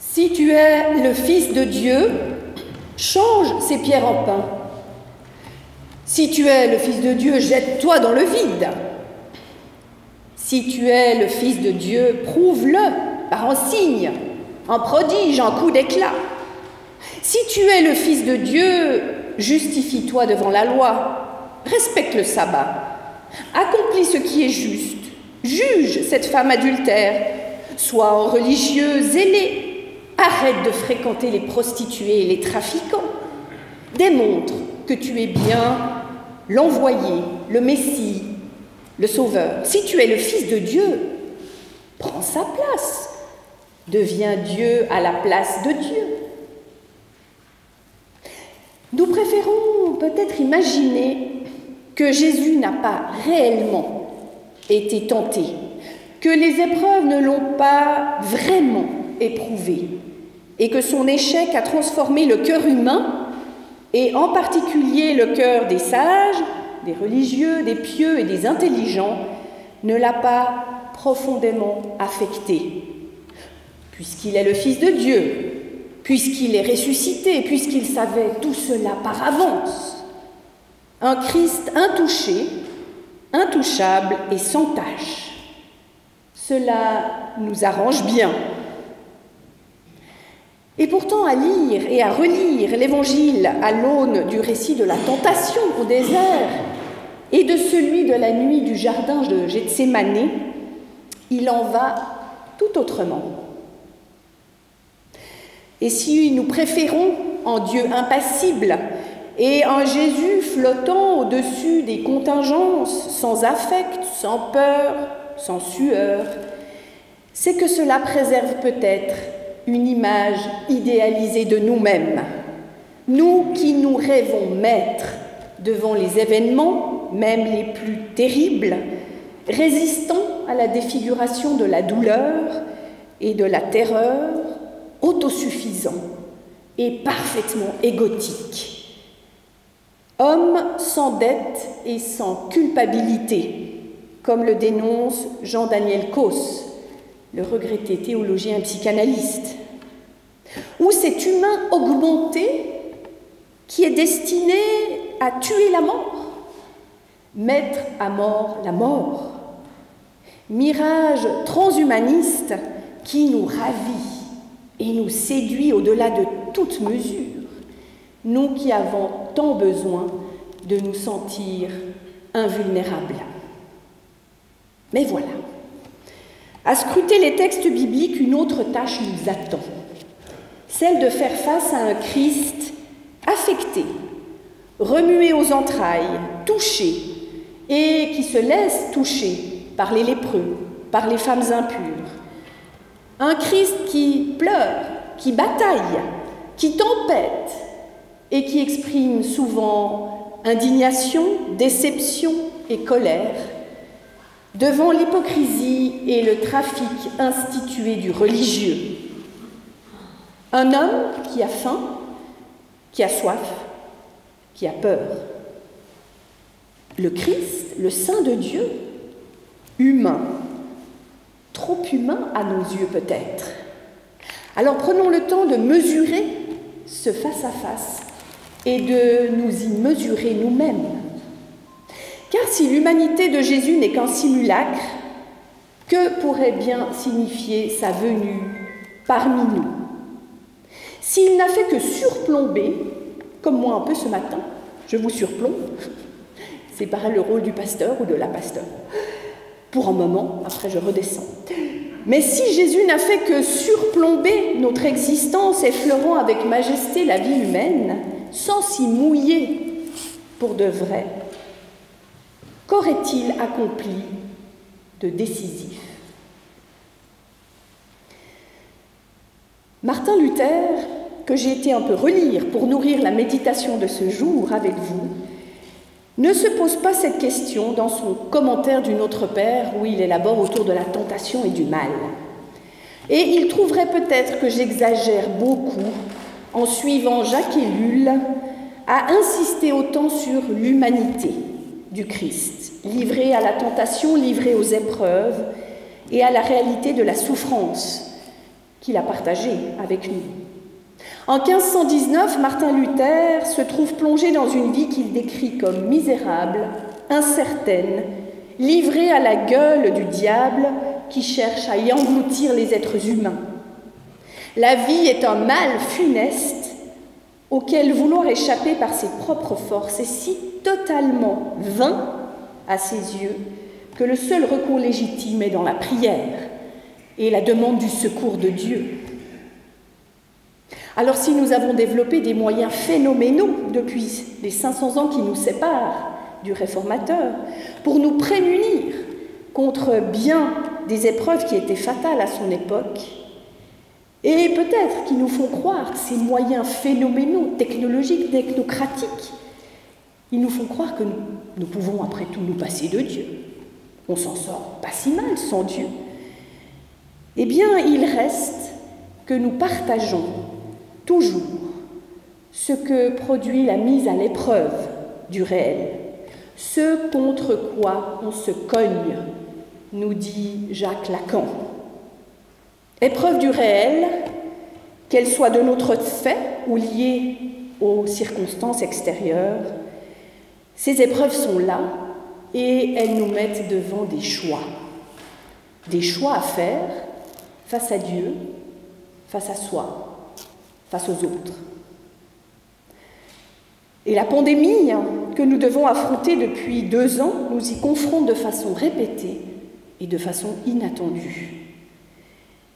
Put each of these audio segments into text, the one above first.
Si tu es le Fils de Dieu, change ces pierres en pain. Si tu es le Fils de Dieu, jette-toi dans le vide. Si tu es le Fils de Dieu, prouve-le par un signe, un prodige, un coup d'éclat. Si tu es le Fils de Dieu, justifie-toi devant la loi, respecte le sabbat, accomplis ce qui est juste, juge cette femme adultère, sois un religieux zélé, arrête de fréquenter les prostituées et les trafiquants, démontre que tu es bien l'envoyé, le Messie, le Sauveur. Si tu es le Fils de Dieu, prends sa place, deviens Dieu à la place de Dieu. Nous préférons peut-être imaginer que Jésus n'a pas réellement été tenté, que les épreuves ne l'ont pas vraiment éprouvé, et que son échec a transformé le cœur humain, et en particulier le cœur des sages, des religieux, des pieux et des intelligents, ne l'a pas profondément affecté, puisqu'il est le Fils de Dieu, puisqu'il est ressuscité, puisqu'il savait tout cela par avance. Un Christ intouché, intouchable et sans tache. Cela nous arrange bien. Et pourtant, à lire et à relire l'Évangile à l'aune du récit de la tentation au désert et de celui de la nuit du jardin de Gethsemane, il en va tout autrement. Et si nous préférons en Dieu impassible et en Jésus flottant au-dessus des contingences, sans affect, sans peur, sans sueur, c'est que cela préserve peut-être une image idéalisée de nous-mêmes, nous qui nous rêvons maîtres devant les événements, même les plus terribles, résistant à la défiguration de la douleur et de la terreur, autosuffisant et parfaitement égotique. Homme sans dette et sans culpabilité, comme le dénonce Jean-Daniel Causse, le regretté théologien psychanalyste. Ou cet humain augmenté qui est destiné à tuer la mort, mettre à mort la mort. Mirage transhumaniste qui nous ravit et nous séduit au-delà de toute mesure, nous qui avons tant besoin de nous sentir invulnérables. Mais voilà, à scruter les textes bibliques, une autre tâche nous attend, celle de faire face à un Christ affecté, remué aux entrailles, touché, et qui se laisse toucher par les lépreux, par les femmes impures, un Christ qui pleure, qui bataille, qui tempête et qui exprime souvent indignation, déception et colère devant l'hypocrisie et le trafic institué du religieux. Un homme qui a faim, qui a soif, qui a peur. Le Christ, le Saint de Dieu, humain, trop humain à nos yeux peut-être. Alors prenons le temps de mesurer ce face-à-face et de nous y mesurer nous-mêmes. Car si l'humanité de Jésus n'est qu'un simulacre, que pourrait bien signifier sa venue parmi nous? S'il n'a fait que surplomber, comme moi un peu ce matin, je vous surplombe, c'est pareil le rôle du pasteur ou de la pasteur, pour un moment, après je redescends. Mais si Jésus n'a fait que surplomber notre existence, effleurant avec majesté la vie humaine, sans s'y mouiller pour de vrai, qu'aurait-il accompli de décisif? Martin Luther, que j'ai été un peu relire pour nourrir la méditation de ce jour avec vous, ne se pose pas cette question dans son commentaire du Notre Père où il élabore autour de la tentation et du mal. Et il trouverait peut-être que j'exagère beaucoup en suivant Jacques Ellul à insister autant sur l'humanité du Christ, livré à la tentation, livré aux épreuves et à la réalité de la souffrance, qu'il a partagé avec nous. En 1519, Martin Luther se trouve plongé dans une vie qu'il décrit comme misérable, incertaine, livrée à la gueule du diable qui cherche à y engloutir les êtres humains. La vie est un mal funeste auquel vouloir échapper par ses propres forces est si totalement vain à ses yeux que le seul recours légitime est dans la prière et la demande du secours de Dieu. Alors si nous avons développé des moyens phénoménaux depuis les 500 ans qui nous séparent du réformateur pour nous prémunir contre bien des épreuves qui étaient fatales à son époque, et peut-être qui nous font croire ces moyens phénoménaux, technologiques, technocratiques, ils nous font croire que nous, nous pouvons après tout nous passer de Dieu. On s'en sort pas si mal sans Dieu. Eh bien, il reste que nous partageons toujours ce que produit la mise à l'épreuve du réel, ce contre quoi on se cogne, nous dit Jacques Lacan. Épreuve du réel, qu'elle soit de notre fait ou liée aux circonstances extérieures, ces épreuves sont là et elles nous mettent devant des choix. Des choix à faire face à Dieu, face à soi, face aux autres. Et la pandémie que nous devons affronter depuis deux ans nous y confronte de façon répétée et de façon inattendue.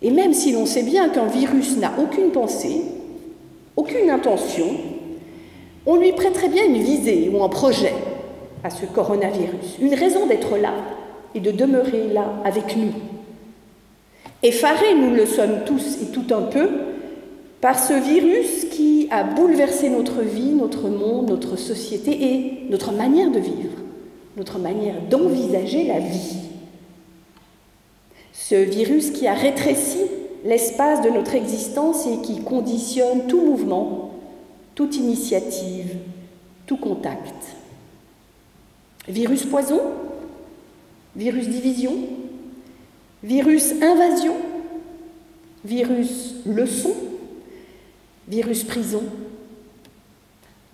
Et même si l'on sait bien qu'un virus n'a aucune pensée, aucune intention, on lui prêterait bien une visée ou un projet à ce coronavirus, une raison d'être là et de demeurer là avec nous. Effarés, nous le sommes tous et tout un peu, par ce virus qui a bouleversé notre vie, notre monde, notre société et notre manière de vivre, notre manière d'envisager la vie. Ce virus qui a rétréci l'espace de notre existence et qui conditionne tout mouvement, toute initiative, tout contact. Virus poison, virus division, virus invasion, virus leçon, virus prison,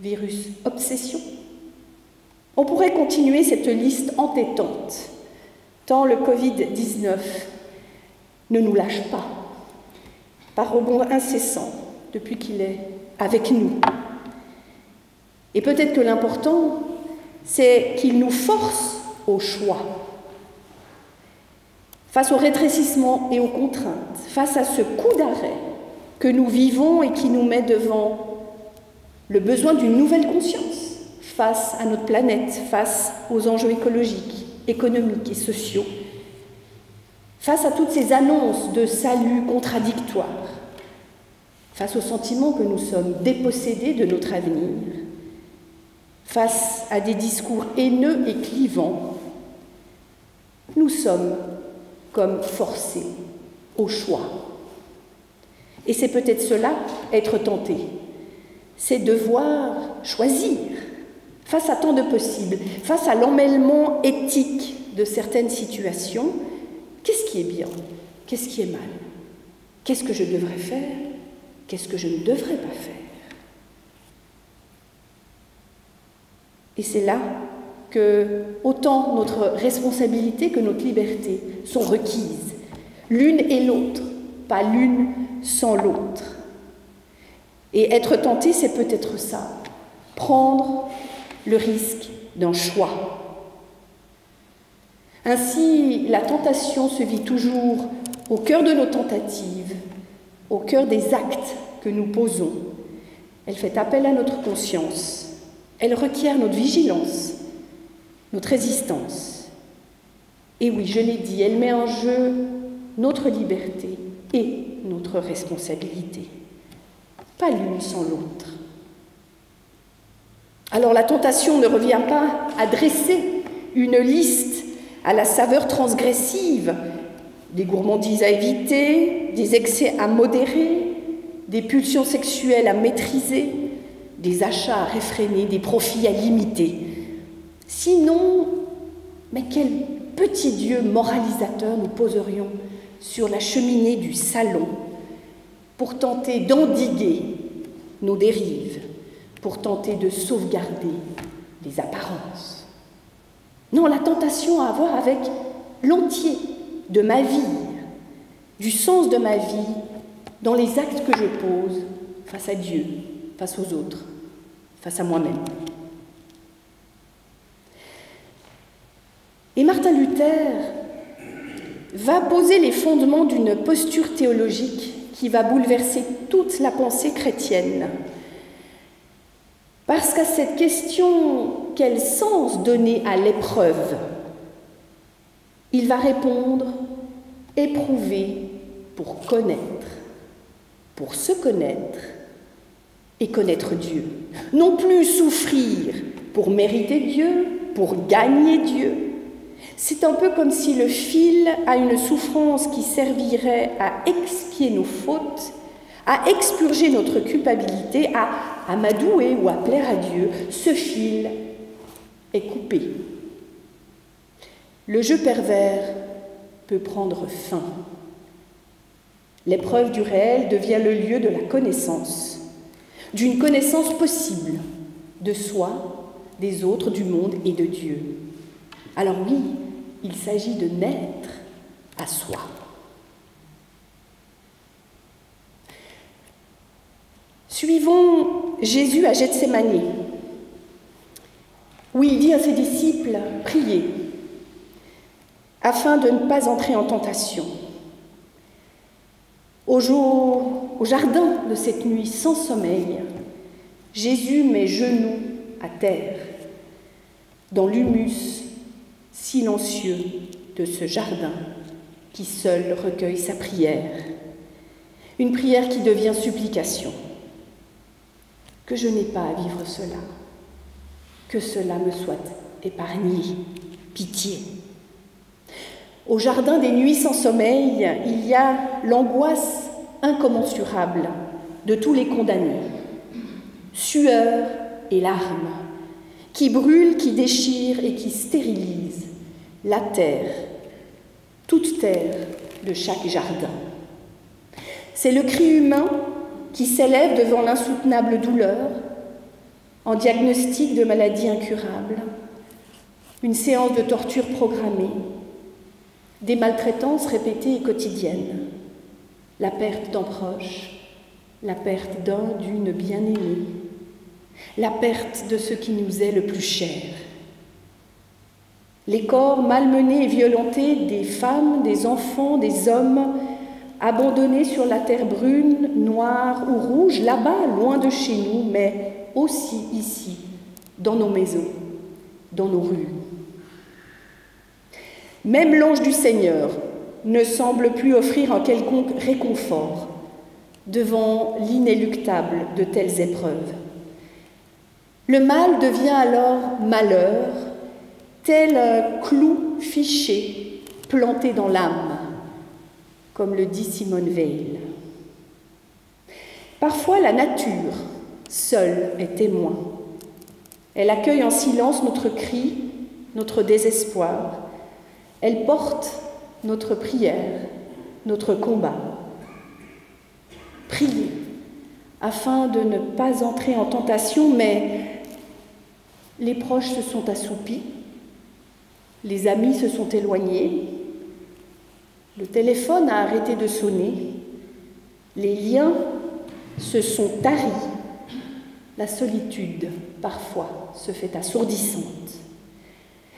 virus obsession. On pourrait continuer cette liste entêtante, tant le Covid-19 ne nous lâche pas, par rebond incessant, depuis qu'il est avec nous. Et peut-être que l'important, c'est qu'il nous force au choix, face au rétrécissement et aux contraintes, face à ce coup d'arrêt que nous vivons et qui nous met devant le besoin d'une nouvelle conscience face à notre planète, face aux enjeux écologiques, économiques et sociaux, face à toutes ces annonces de salut contradictoires, face au sentiment que nous sommes dépossédés de notre avenir, face à des discours haineux et clivants, nous sommes comme forcés au choix. Et c'est peut-être cela, être tenté. C'est devoir choisir face à tant de possibles, face à l'emmêlement éthique de certaines situations. Qu'est-ce qui est bien? Qu'est-ce qui est mal? Qu'est-ce que je devrais faire? Qu'est-ce que je ne devrais pas faire? Et c'est là que autant notre responsabilité que notre liberté sont requises, l'une et l'autre, pas l'une sans l'autre. Et être tenté, c'est peut-être ça, prendre le risque d'un choix. Ainsi, la tentation se vit toujours au cœur de nos tentatives, au cœur des actes que nous posons. Elle fait appel à notre conscience, elle requiert notre vigilance, notre résistance. Et oui, je l'ai dit, elle met en jeu notre liberté et notre responsabilité, pas l'une sans l'autre. Alors la tentation ne revient pas à dresser une liste à la saveur transgressive, des gourmandises à éviter, des excès à modérer, des pulsions sexuelles à maîtriser, des achats à réfréner, des profits à limiter. Sinon, mais quel petit Dieu moralisateur nous poserions sur la cheminée du salon pour tenter d'endiguer nos dérives, pour tenter de sauvegarder les apparences? Non, la tentation a à voir avec l'entier de ma vie, du sens de ma vie dans les actes que je pose face à Dieu, face aux autres, face à moi-même. Et Martin Luther va poser les fondements d'une posture théologique qui va bouleverser toute la pensée chrétienne. Parce qu'à cette question, quel sens donner à l'épreuve? Il va répondre, éprouver pour connaître, pour se connaître et connaître Dieu. Non plus souffrir pour mériter Dieu, pour gagner Dieu, c'est un peu comme si le fil à une souffrance qui servirait à expier nos fautes, à expurger notre culpabilité, à, à m'adouer ou à plaire à Dieu, ce fil est coupé. Le jeu pervers peut prendre fin. L'épreuve du réel devient le lieu de la connaissance, d'une connaissance possible de soi, des autres, du monde et de Dieu. Alors oui, il s'agit de naître à soi. Suivons Jésus à Gethsemane, où il dit à ses disciples, priez, afin de ne pas entrer en tentation. Au jour, au jardin de cette nuit sans sommeil, Jésus met genoux à terre, dans l'humus silencieux de ce jardin qui seul recueille sa prière, une prière qui devient supplication. Que je n'ai pas à vivre cela, que cela me soit épargné, pitié. Au jardin des nuits sans sommeil, il y a l'angoisse incommensurable de tous les condamnés, sueur et larmes, qui brûlent, qui déchirent et qui stérilisent la terre, toute terre de chaque jardin. C'est le cri humain qui s'élève devant l'insoutenable douleur, en diagnostic de maladie incurable, une séance de torture programmée, des maltraitances répétées et quotidiennes, la perte d'un proche, la perte d'un, d'une bien-aimée, la perte de ce qui nous est le plus cher. Les corps malmenés et violentés des femmes, des enfants, des hommes, abandonnés sur la terre brune, noire ou rouge, là-bas, loin de chez nous, mais aussi ici, dans nos maisons, dans nos rues. Même l'ange du Seigneur ne semble plus offrir un quelconque réconfort devant l'inéluctable de telles épreuves. Le mal devient alors malheur, tel un clou fiché planté dans l'âme, comme le dit Simone Veil. Parfois, la nature, seule, est témoin. Elle accueille en silence notre cri, notre désespoir. Elle porte notre prière, notre combat. Priez afin de ne pas entrer en tentation, mais les proches se sont assoupis, les amis se sont éloignés, le téléphone a arrêté de sonner, les liens se sont taris, la solitude parfois se fait assourdissante.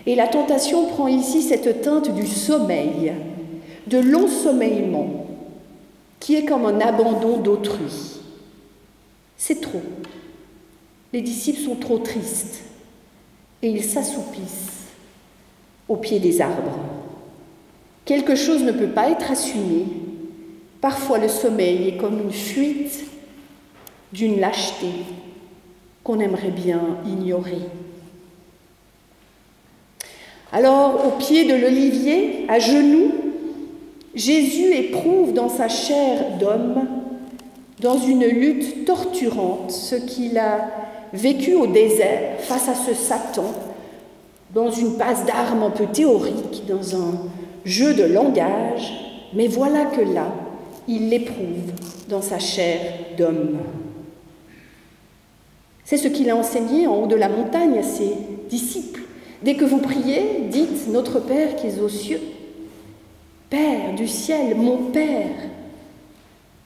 Et la tentation prend ici cette teinte du sommeil, de l'ensommeillement, qui est comme un abandon d'autrui. C'est trop. Les disciples sont trop tristes et ils s'assoupissent au pied des arbres. Quelque chose ne peut pas être assumé. Parfois le sommeil est comme une fuite d'une lâcheté qu'on aimerait bien ignorer. Alors, au pied de l'olivier, à genoux, Jésus éprouve dans sa chair d'homme, dans une lutte torturante, ce qu'il a vécu au désert face à ce Satan, dans une passe d'armes un peu théorique, dans un jeu de langage, mais voilà que là, il l'éprouve dans sa chair d'homme. C'est ce qu'il a enseigné en haut de la montagne à ses disciples. Dès que vous priez, dites Notre Père qui est aux cieux. Père du ciel, mon Père,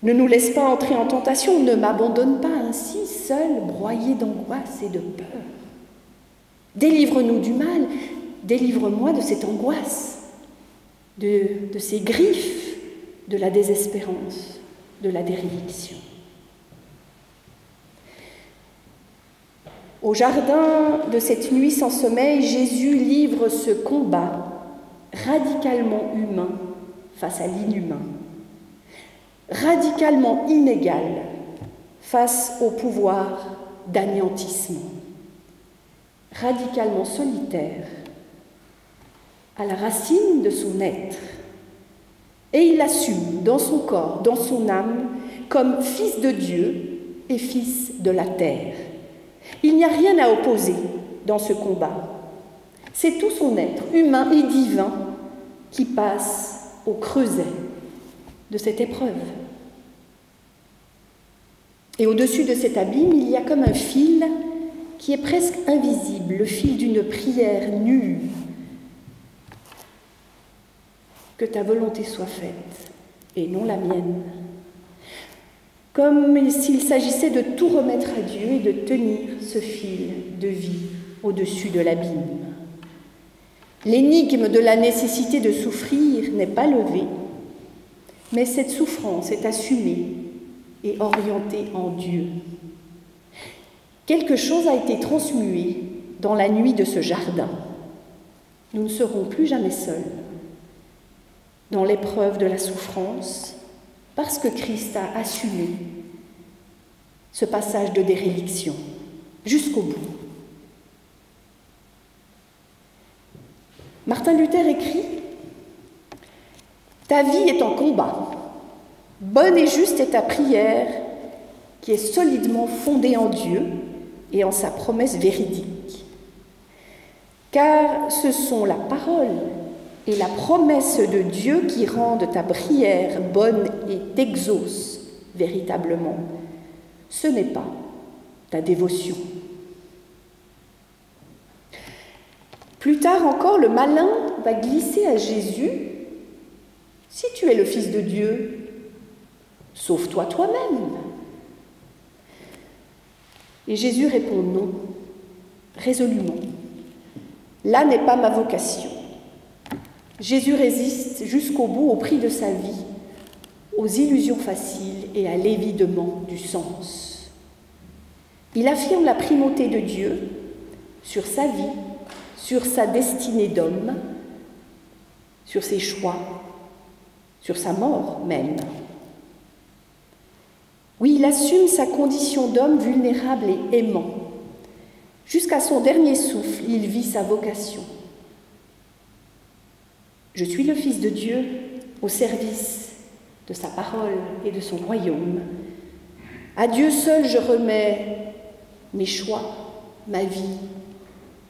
ne nous laisse pas entrer en tentation, ne m'abandonne pas ainsi, seul, broyé d'angoisse et de peur. Délivre-nous du mal, délivre-moi de cette angoisse, de, ces griffes, de la désespérance, de la déréliction. Au jardin de cette nuit sans sommeil, Jésus livre ce combat radicalement humain face à l'inhumain, radicalement inégal face au pouvoir d'anéantissement, radicalement solitaire à la racine de son être. Et il l'assume dans son corps, dans son âme, comme fils de Dieu et fils de la terre. Il n'y a rien à opposer dans ce combat. C'est tout son être, humain et divin, qui passe au creuset de cette épreuve. Et au-dessus de cet abîme, il y a comme un fil qui est presque invisible, le fil d'une prière nue. Que ta volonté soit faite et non la mienne comme s'il s'agissait de tout remettre à Dieu et de tenir ce fil de vie au-dessus de l'abîme. L'énigme de la nécessité de souffrir n'est pas levée, mais cette souffrance est assumée et orientée en Dieu. Quelque chose a été transmué dans la nuit de ce jardin. Nous ne serons plus jamais seuls dans l'épreuve de la souffrance, parce que Christ a assumé ce passage de déréliction jusqu'au bout. Martin Luther écrit Ta vie est en combat. Bonne et juste est ta prière qui est solidement fondée en Dieu et en sa promesse véridique. Car ce sont la parole et la promesse de Dieu qui rendent ta prière bonne et t'exauce véritablement. Ce n'est pas ta dévotion. Plus tard encore, le malin va glisser à Jésus, si tu es le Fils de Dieu, sauve-toi toi-même. Et Jésus répond non, résolument. Là n'est pas ma vocation. Jésus résiste jusqu'au bout au prix de sa vie aux illusions faciles et à l'évidement du sens. Il affirme la primauté de Dieu sur sa vie, sur sa destinée d'homme, sur ses choix, sur sa mort même. Oui, il assume sa condition d'homme vulnérable et aimant. Jusqu'à son dernier souffle, il vit sa vocation. Je suis le Fils de Dieu au service de sa parole et de son royaume. À Dieu seul je remets mes choix, ma vie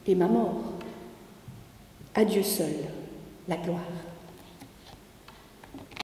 et ma mort. À Dieu seul la gloire.